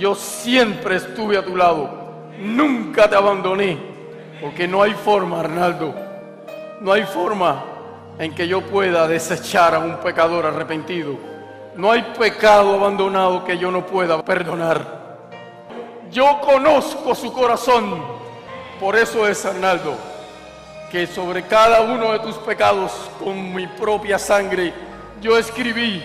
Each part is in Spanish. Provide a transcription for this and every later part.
yo siempre estuve a tu lado, nunca te abandoné, porque no hay forma, Arnaldo, no hay forma en que yo pueda desechar a un pecador arrepentido. No hay pecado abandonado que yo no pueda perdonar. Yo conozco su corazón, por eso es, Arnaldo, que sobre cada uno de tus pecados con mi propia sangre yo escribí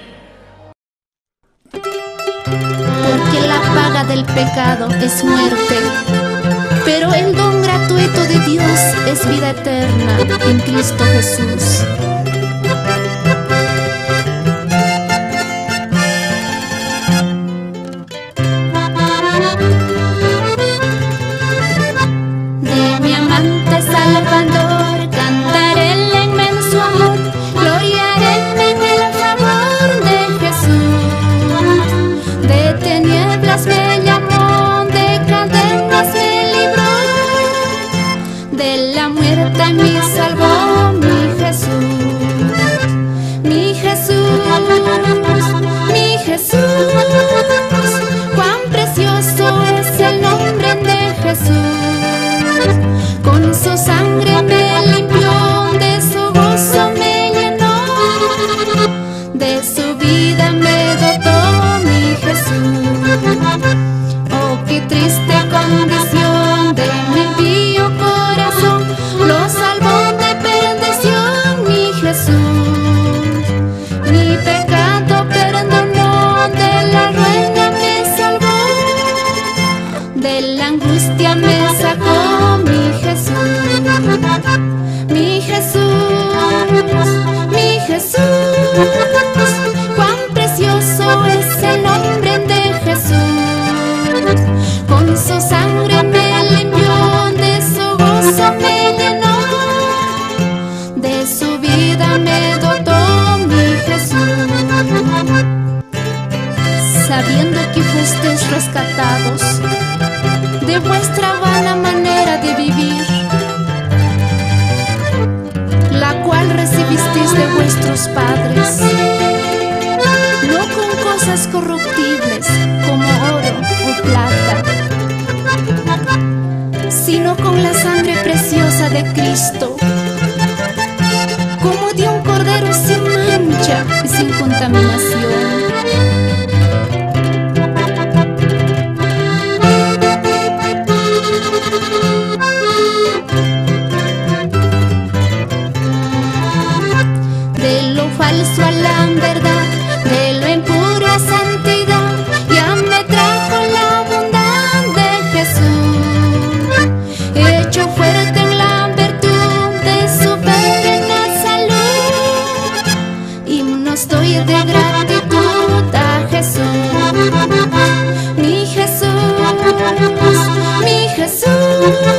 del pecado es muerte, pero el don gratuito de Dios es vida eterna en Cristo Jesús. De mi amante Salvador mi Jesús, cuán precioso es el nombre de Jesús. Con su sangre me limpió, de su gozo me llenó, de su rescatados de vuestra vana manera de vivir, la cual recibisteis de vuestros padres, no con cosas corruptibles como oro o plata, sino con la sangre preciosa de Cristo, como de un cordero sin mancha y sin contaminación. Falso a la verdad, de lo impuro a santidad, ya me trajo la bondad de Jesús, hecho fuerte en la virtud de su pequeña salud, himnos doy de gratitud a Jesús, mi Jesús, mi Jesús.